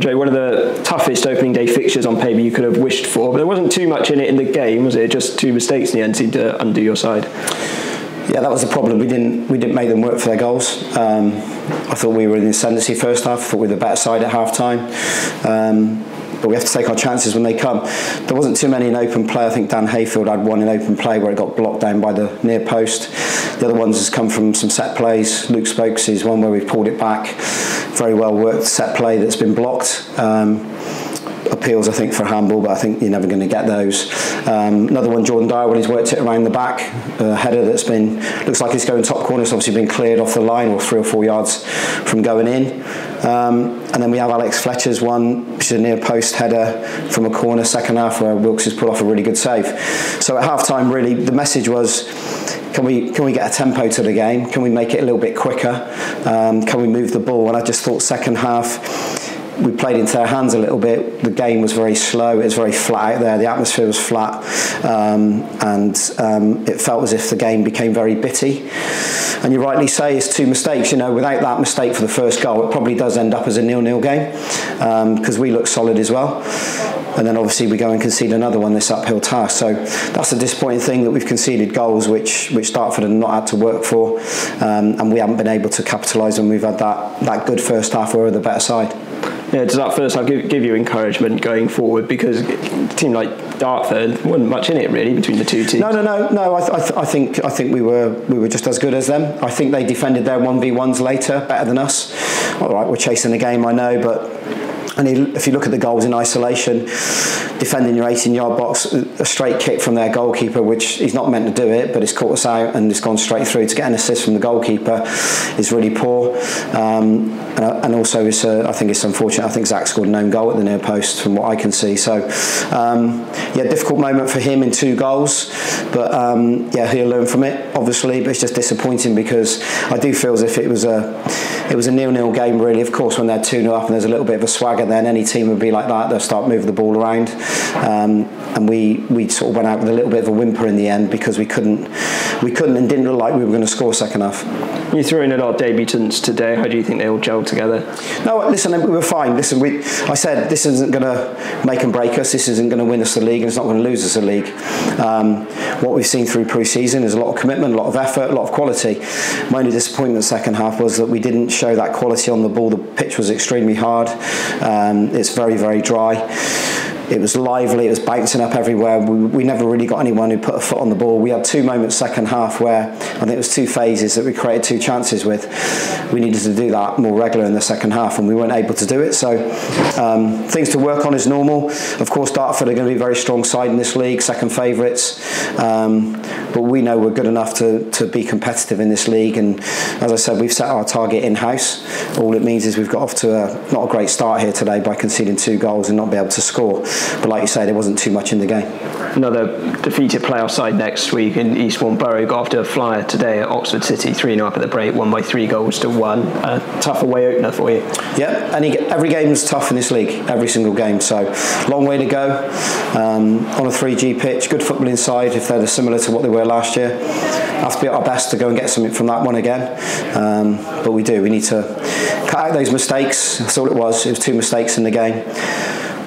Jay, one of the toughest opening day fixtures on paper you could have wished for, but there wasn't too much in it in the game, was it? Just two mistakes in the end seemed to undo your side. Yeah, that was the problem. We didn't we didn't make them work for their goals. Um, I thought we were in the ascendancy first half. I thought we were the better side at half time. Um, but we have to take our chances when they come. There wasn't too many in open play. I think Dan Hayfield had one in open play where it got blocked down by the near post. The other ones has come from some set plays. Luke Spokes is one where we've pulled it back. Very well worked set play that's been blocked. Um, appeals, I think, for handball, but I think you're never going to get those. Um, another one, Jordan Dyer, when he's worked it around the back, a header that's been looks like it's going top corner. It's obviously been cleared off the line or three or four yards from going in. Um, and then we have Alex Fletcher's one, which is a near post header from a corner, second half, where Wilkes has put off a really good save. So at half time, really, the message was can we can we get a tempo to the game? Can we make it a little bit quicker? Um, can we move the ball? And I just thought second half we played into their hands a little bit. The game was very slow. It was very flat out there. The atmosphere was flat, um, and um, it felt as if the game became very bitty. And you rightly say it's two mistakes. You know, without that mistake for the first goal, it probably does end up as a nil-nil game because um, we look solid as well. And then obviously we go and concede another one this uphill task. So that's a disappointing thing that we've conceded goals which which Dartford have not had to work for, um, and we haven't been able to capitalise when we've had that that good first half we're the better side yeah, does that first half give, give you encouragement going forward? Because a team like Dartford wasn't much in it really between the two teams. No, no, no, no. I, th- I, think I think we were we were just as good as them. I think they defended their one v ones later better than us. All right, we're chasing the game, I know, but and if you look at the goals in isolation, defending your 18 yard box, a straight kick from their goalkeeper, which he's not meant to do it, but he's caught us out and it's gone straight through to get an assist from the goalkeeper is really poor. Um, and, and, also, it's, uh, I think it's unfortunate. I think Zach scored an own goal at the near post from what I can see. So, um, yeah, difficult moment for him in two goals, but um, yeah, he'll learn from it, obviously. But it's just disappointing because I do feel as if it was a it was a nil-nil game, really. Of course, when they're two 0 up and there's a little bit of a swagger, then any team would be like that. They'll start moving the ball around, um, and we we sort of went out with a little bit of a whimper in the end because we couldn't we couldn't and didn't look like we were going to score second half. You threw in a lot of debutants today. How do you think they all gelled together? No, listen, we were fine. Listen, we, I said this isn't going to make and break us. This isn't going to win us the league, and it's not going to lose us the league. Um, what we've seen through pre-season is a lot of commitment, a lot of effort, a lot of quality. My only disappointment in the second half was that we didn't show that quality on the ball. The pitch was extremely hard. Um, it's very, very dry it was lively, it was bouncing up everywhere. We, we, never really got anyone who put a foot on the ball. We had two moments second half where I think it was two phases that we created two chances with. We needed to do that more regular in the second half and we weren't able to do it. So um, things to work on is normal. Of course, Dartford are going to be a very strong side in this league, second favourites. Um, but we know we're good enough to, to be competitive in this league. And as I said, we've set our target in-house. All it means is we've got off to a, not a great start here today by conceding two goals and not be able to score. But like you say, there wasn't too much in the game. Another defeated playoff side next week in Eastbourne Borough got off to a flyer today at Oxford City, 3 0 up at the break, won by three goals to one. A tough away opener for you. Yeah, every game is tough in this league, every single game. So long way to go. Um, on a 3G pitch, good football inside if they're similar to what they were last year. Have to be at our best to go and get something from that one again. Um, but we do. We need to cut out those mistakes. That's all it was. It was two mistakes in the game.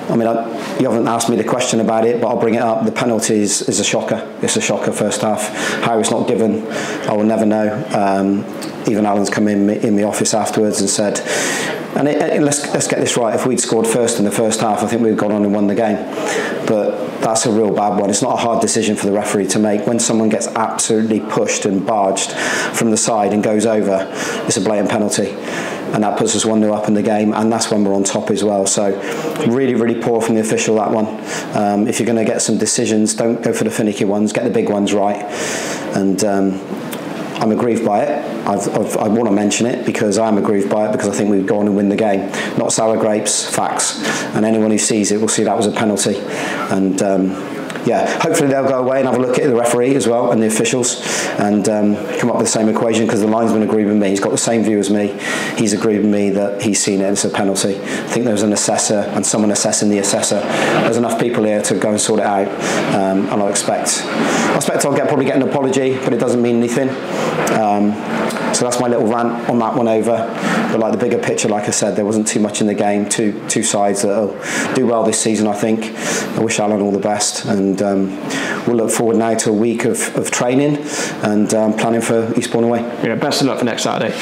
I mean, I, you haven't asked me the question about it, but I'll bring it up. The penalty is, a shocker. It's a shocker first half. How it's not given, I will never know. Um, even Alan's come in in the office afterwards and said, and it, let's let's get this right. If we'd scored first in the first half, I think we'd gone on and won the game. But that's a real bad one. It's not a hard decision for the referee to make. When someone gets absolutely pushed and barged from the side and goes over, it's a blatant penalty and that puts us 1 0 up in the game, and that's when we're on top as well. So, really, really poor from the official that one. Um, if you're going to get some decisions, don't go for the finicky ones, get the big ones right. And um, I'm aggrieved by it. I've, I've, i want to mention it because I'm aggrieved by it because I think we've gone and win the game. Not sour grapes, facts. And anyone who sees it will see that was a penalty. And um, yeah, hopefully they'll go away and have a look at the referee as well and the officials and um, come up with the same equation because the linesman agreed with me. He's got the same view as me. He's agreed with me that he's seen it and it's a penalty. I think there's an assessor and someone assessing the assessor. There's enough people here to go and sort it out, um, and I expect I expect I'll get probably get an apology, but it doesn't mean anything. Um, So that's my little rant on that one over. But like the bigger picture, like I said, there wasn't too much in the game. Two two sides that'll do well this season, I think. I wish Alan all the best, and um, we'll look forward now to a week of, of training and um, planning for Eastbourne away. Yeah, best of luck for next Saturday.